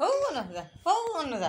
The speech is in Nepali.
ಹೋಗು ಅನ್ನೋದ